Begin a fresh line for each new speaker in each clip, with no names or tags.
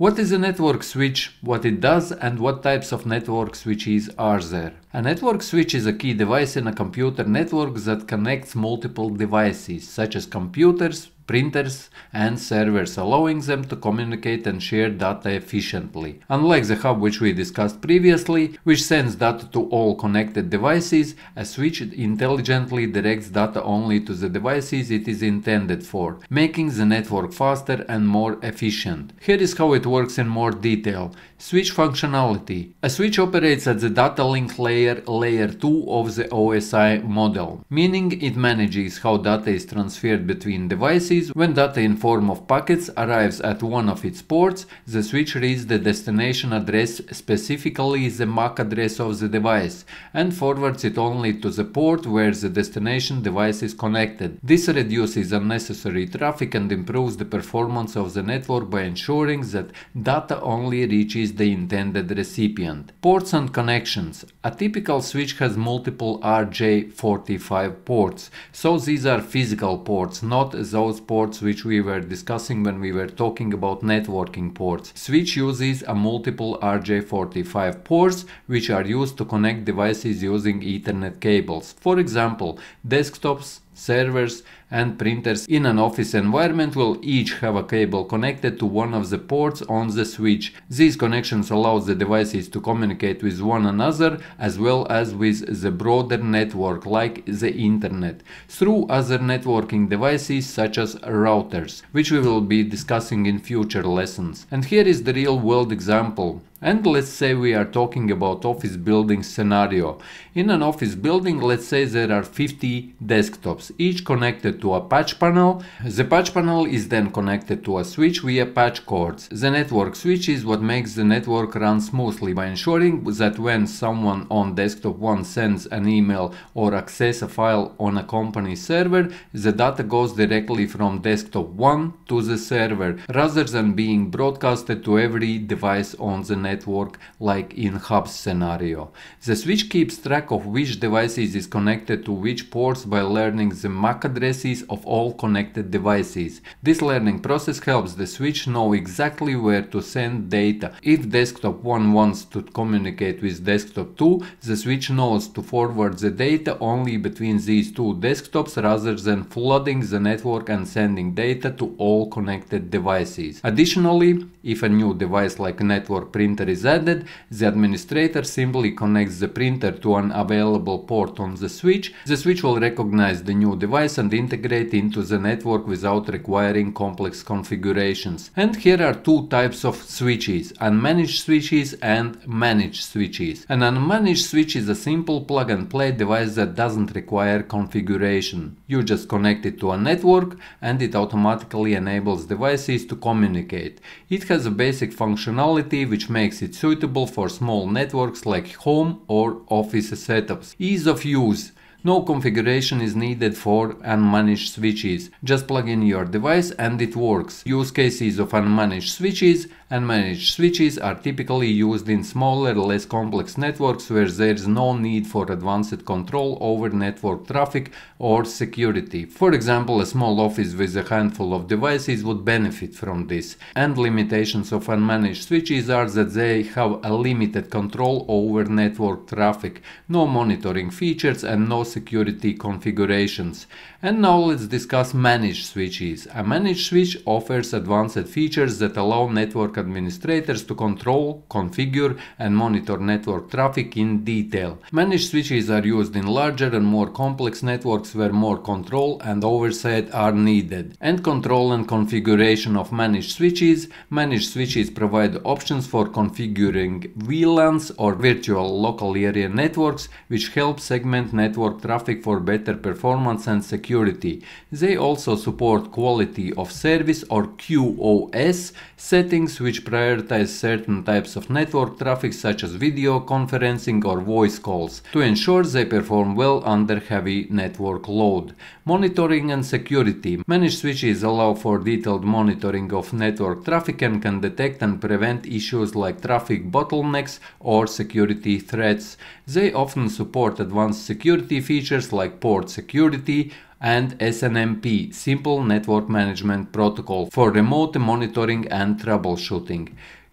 What is a network switch, what it does, and what types of network switches are there? A network switch is a key device in a computer network that connects multiple devices, such as computers, printers and servers, allowing them to communicate and share data efficiently. Unlike the hub which we discussed previously, which sends data to all connected devices, a switch intelligently directs data only to the devices it is intended for, making the network faster and more efficient. Here is how it works in more detail. Switch functionality. A switch operates at the data link layer, layer 2 of the OSI model, meaning it manages how data is transferred between devices. When data in form of packets arrives at one of its ports, the switch reads the destination address, specifically the MAC address of the device, and forwards it only to the port where the destination device is connected. This reduces unnecessary traffic and improves the performance of the network by ensuring that data only reaches the intended recipient. Ports and connections. A typical switch has multiple RJ45 ports, so these are physical ports, not those ports which we were discussing when we were talking about networking ports. Switch uses a multiple RJ45 ports which are used to connect devices using Ethernet cables. For example, desktops, servers and printers in an office environment will each have a cable connected to one of the ports on the switch. These connections allow the devices to communicate with one another as well as with the broader network like the internet through other networking devices such as routers, which we will be discussing in future lessons. And here is the real world example. And let's say we are talking about office building scenario. In an office building, let's say there are 50 desktops, each connected to a patch panel. The patch panel is then connected to a switch via patch cords. The network switch is what makes the network run smoothly by ensuring that when someone on desktop 1 sends an email or access a file on a company server, the data goes directly from desktop 1 to the server, rather than being broadcasted to every device on the network network like in hub scenario. The switch keeps track of which devices is connected to which ports by learning the MAC addresses of all connected devices. This learning process helps the switch know exactly where to send data. If desktop 1 wants to communicate with desktop 2, the switch knows to forward the data only between these two desktops rather than flooding the network and sending data to all connected devices. Additionally, if a new device like network printer printer is added, the administrator simply connects the printer to an available port on the switch. The switch will recognize the new device and integrate into the network without requiring complex configurations. And here are two types of switches, unmanaged switches and managed switches. An unmanaged switch is a simple plug and play device that doesn't require configuration. You just connect it to a network and it automatically enables devices to communicate. It has a basic functionality which makes makes it suitable for small networks like home or office setups. Ease of use no configuration is needed for unmanaged switches. Just plug in your device and it works. Use cases of unmanaged switches Unmanaged switches are typically used in smaller, less complex networks where there is no need for advanced control over network traffic or security. For example, a small office with a handful of devices would benefit from this. And limitations of unmanaged switches are that they have a limited control over network traffic, no monitoring features and no security configurations. And now let's discuss managed switches. A managed switch offers advanced features that allow network administrators to control, configure and monitor network traffic in detail. Managed switches are used in larger and more complex networks where more control and oversight are needed. And control and configuration of managed switches. Managed switches provide options for configuring VLANs or virtual local area networks which help segment network traffic for better performance and security. They also support quality of service or QoS settings which prioritize certain types of network traffic such as video conferencing or voice calls to ensure they perform well under heavy network load. Monitoring and security. Managed switches allow for detailed monitoring of network traffic and can detect and prevent issues like traffic bottlenecks or security threats. They often support advanced security features like port security, and SNMP, Simple Network Management Protocol, for remote monitoring and troubleshooting.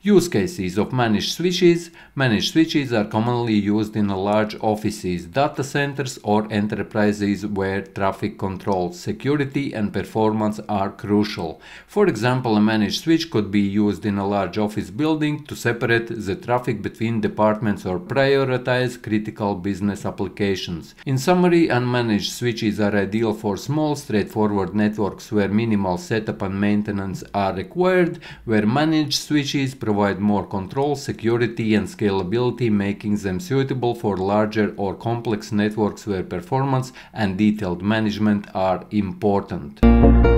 Use cases of managed switches. Managed switches are commonly used in large offices, data centers or enterprises where traffic control, security and performance are crucial. For example, a managed switch could be used in a large office building to separate the traffic between departments or prioritize critical business applications. In summary, unmanaged switches are ideal for small, straightforward networks where minimal setup and maintenance are required, where managed switches provide more control, security and scalability making them suitable for larger or complex networks where performance and detailed management are important.